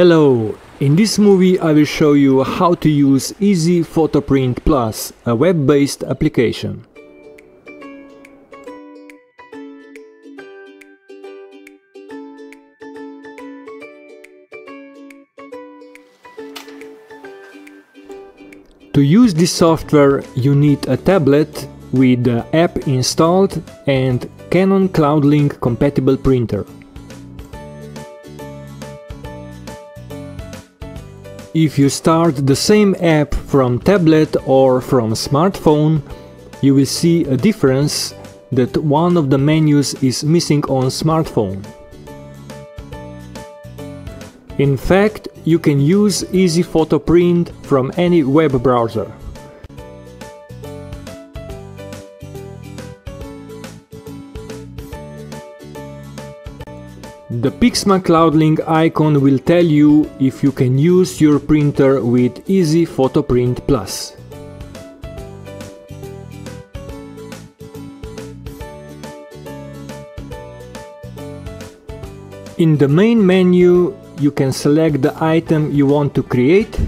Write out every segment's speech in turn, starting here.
Hello, in this movie I will show you how to use Easy Photoprint Plus, a web-based application. To use this software you need a tablet with the app installed and Canon CloudLink compatible printer. If you start the same app from tablet or from smartphone, you will see a difference that one of the menus is missing on smartphone. In fact, you can use Easy Photo Print from any web browser. The Pixma CloudLink icon will tell you if you can use your printer with Easy Photoprint Plus. In the main menu you can select the item you want to create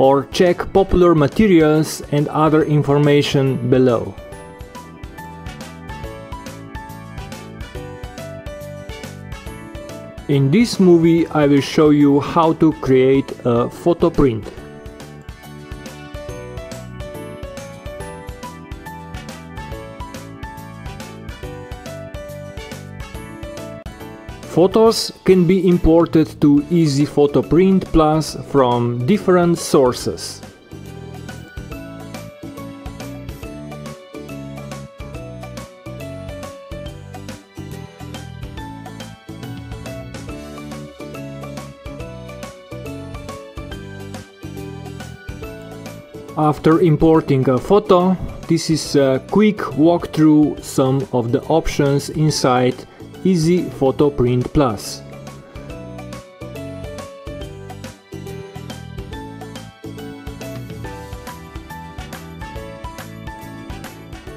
or check popular materials and other information below. In this movie I will show you how to create a photo print. Photos can be imported to Easy Photo Print Plus from different sources. After importing a photo, this is a quick walkthrough some of the options inside Easy Photo Print Plus.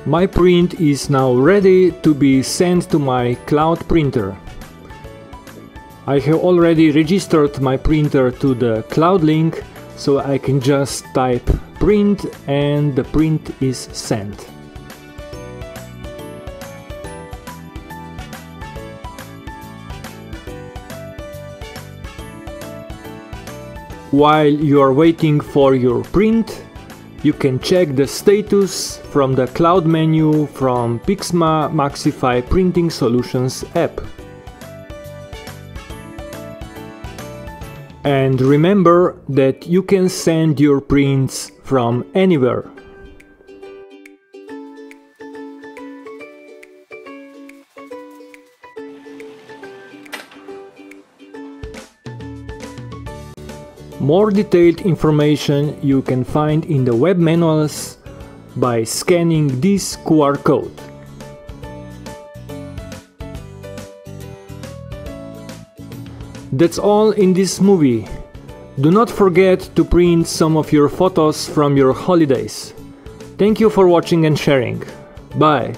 My print is now ready to be sent to my cloud printer. I have already registered my printer to the cloud link, so I can just type print and the print is sent. While you are waiting for your print, you can check the status from the cloud menu from Pixma Maxify Printing Solutions app. And remember that you can send your prints from anywhere. More detailed information you can find in the web manuals by scanning this QR code. That's all in this movie. Do not forget to print some of your photos from your holidays. Thank you for watching and sharing. Bye.